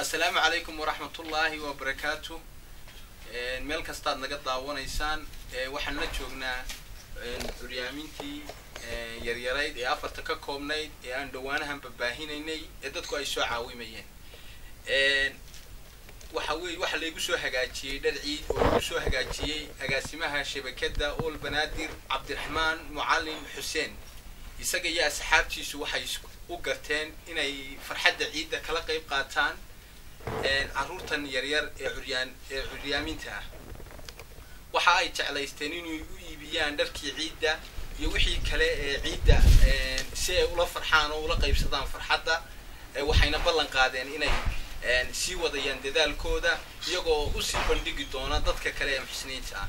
assalaamu calaykum waraxmatullaahi wabarakaatu. Meel kastaad naga daawanaysaan waxaan la joognaa curyaamintii yaryarayd ee afarta ka koobnayd ee aan dhawaanahan babbaahinaynay ee dadku ay soo caawimayeen. Waxa weeye waxa laygu soo hagaajiyey dhar ciid oo lagu soo hagaajiyey agaasimaha shabakadda ol banaadir cabdiraxmaan mucallin xuseen. Isaga iyo asxaabtiisu waxay u garteen inay farxadda ciidda kala qayb qaataan carruurtan yaryar ee curyaan ee curyaaminta ah. Waxa ay jeclaysteen inay u iibiyaan dharkii ciidda iyo wixii kale ee ciidda si ay ula farxaan oo ula qaybsadaan farxadda waxayna ballan qaadeen inay sii wadayaan dadaalkooda iyagoo u sii bandhigi doona dadka kale ee muxsiniinta ah.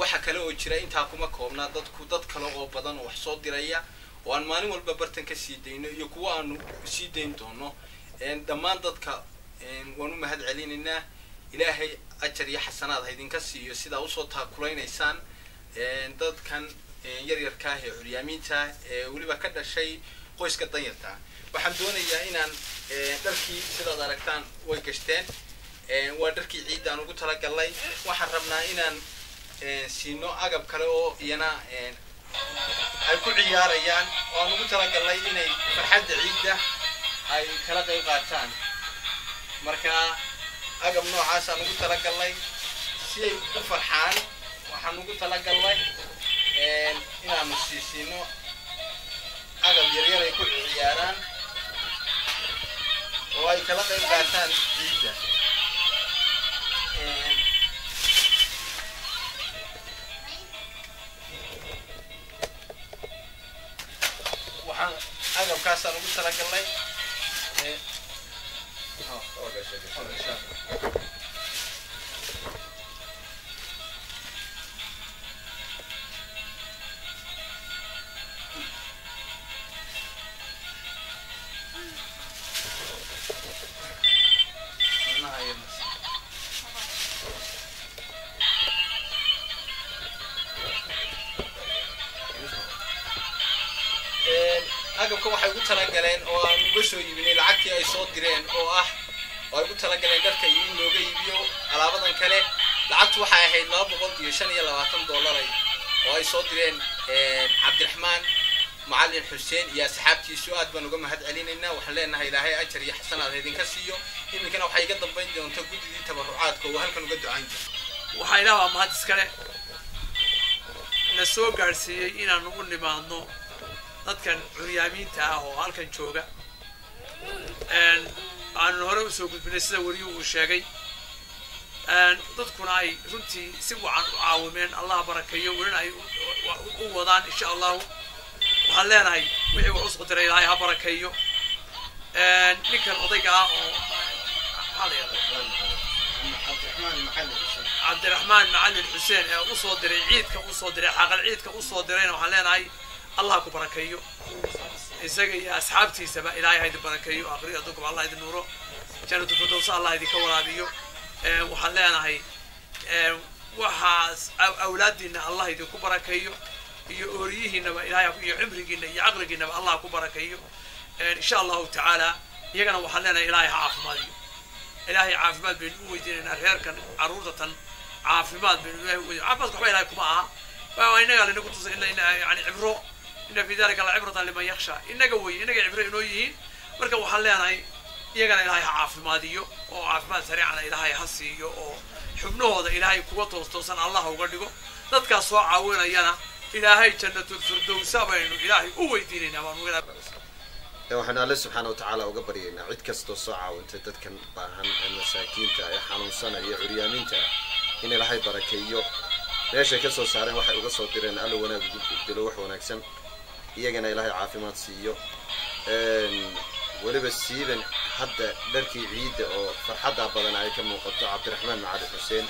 Waxa kale oo jira intaa kuma koobnaa dadku dad kale oo badan oo wax soo diraya oo aan maalin walba bartan ka sii dayno iyo kuwa aanu sii dayn doono. Dhammaan dadka waan u mahad celinaynaa. Ilaahay ajar iyo xasanaad ha idinka siiyo. Sidaa u soo taakulaynaysaan dadkan yaryarka ah ee curyaamiinta ee weliba ka dhashay qoyska danyarta. Waxaan doonayaa inaan dharkii sidaad aragtaan way gashteen. Waa dharkii ciidda aan ugu talagalnay. Waxaan rabnaa inaan siino agab kale oo iyana ay ku ciyaarayaan. Oo aan ugu talagalnay inay farxadda ciidda ay kala qayb qaataan marka agab noocaasaan ugu talagalnay si ay u farxaan waxaan ugu talagalnay inaanu siisiino agab yaryar ay ku ciyaaraan oo ay kala qayb qaataan ciidda. Waxaan agabkaasaan ugu talagalnay agabka waxay ugu talagaleen oo aan uga soo iibinay lacagtii ay soo direen oo ah oo ay ugu talagaleen dharka iyo in looga iibiyo. Alaabadan kale lacagtu waxay ahayd laba boqol iyo shan iyo labaatan dollaray oo ay soo direen cabdiraxmaan macallin xuseen iyo asxaabtiisu. Aad baan uga mahad celinaynaa. Waxaan leenahay ilaahay ajar iyo xasanaad idinka siiyo. Iminkana waxay iga dambayn doonta guddidii tabarucaadka. Oo halkan uga ducayn jiro waxaa ilaah waa mahad iskale na soo gaadhsiiyey inaan ugu nimaadno dadkan curyaamiinta ah oo halkan jooga aanu hore u soo gudbinay sida weliyuu uu sheegay. Dadkuna ay runtii si wacan u caawimeen allah barakeeyo welina ay u wadaan insha allahu waxaan leenahay wixii wax u soo diray ilaahay ha barakeeyo. Ninkan odayga ah oo cabdiraxmaan macallin xuseen ee u soo diray ciidka u soo diray xaqal ciidka u soo dirayna waxaan leenahay allah ku barakeeyo isaga iyo asxaabtiisaba ilaahay ha idin barakeeyo aqri addunkaba allah idin nuuro. Jannatu firdowsa allah idinka waraabiyo. Waxaan leenahay waxaas awlaadiina allah idinku barakeeyo iyo ooriyihiinaba ilahay iyo cimrigiina iyo caqligiinaba allah ku barakeeyo insha allahu tacaala iyagana waxaan leenahay ilaahay ha caafimaadiyo. Ilaahay caafimaad baynu u weydiinaynaa reerkan carruurtatan caafimaad baynu ilahay u weydiin caafimaadka waxba ilahay kuma aha. Waa inaga linagu tusay yani cibro ina fi dalika lacibratan liman yaksha inaga wey inaga cibro inoo yihiin. Marka waxaan leenahay iyagana ilaahay ha caafimaadiyo oo caafimaad sariicana ilaahay ha siiyo oo xubnahooda ilaahay kuga toos toosan allah uga dhigo. Dadkaas soo caawinayana ilaahay jannatulfirdowsa baynu ilaahay u weydiinaynaa waxaanu alle subxaana watacaala uga baryaynaa cid kastoo soo caawintay dadkan baahan ee masaakiinta ee xanuunsanaya curyaaminta in ilaahay barakeeyo. Meeshay ka soo saareen waxay uga soo direen alla wanaag ugu bedelo wax wanaagsan iyagana ilaahay caafimaad siiyo. Weliba siiban hadda dharkii ciidda oo farxaddaa badan ay ka muuqato cabdiraxmaan macali xuseen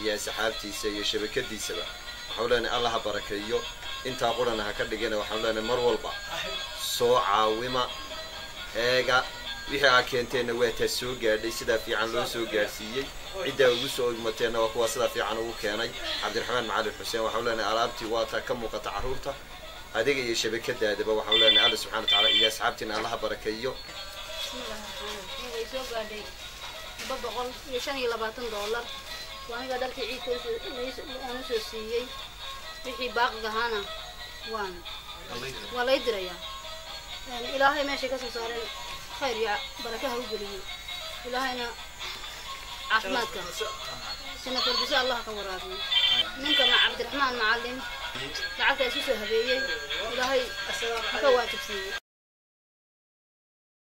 iyo asxaabtiisa iyo shabakadiisaba waxau leenahay alla ha barakeeyo intaa qurana ha ka dhigana waxaanu leenahay mar walba soo caawima. Eega wixii aa keenteenna waa taa soo gaadhay sidaa fiican loo soo gaadhsiiyey. Ciddaa ugu soo igmateenna waa kuwa sidaa fiican ugu keenay. Cabdiraxmaan macalin xuseen waxau leenahay alaabtii waa taa ka muuqata carruurta adiga iyo shabakadaadaba waxau leenahay alla subxana wa tacala iyo asxaabtiina allaha barakeeyo. Way soo gaadhay laba boqol iyo shan iyo labaatan doolar waa aniga dharkii ciidka aan u soo siiyey. Wixii baaqiga ahaana waan waa lay dirayaa ilaahay meeshay ka soo saareen khayr iyo barakaha u geliyo ilaahayna caafimaadka sina fardiso allah ka waraabiyo ninka ma cabdiraxmaan macalin lacagta isu soo habeeyey. Ilaahay ka waajibsiiyey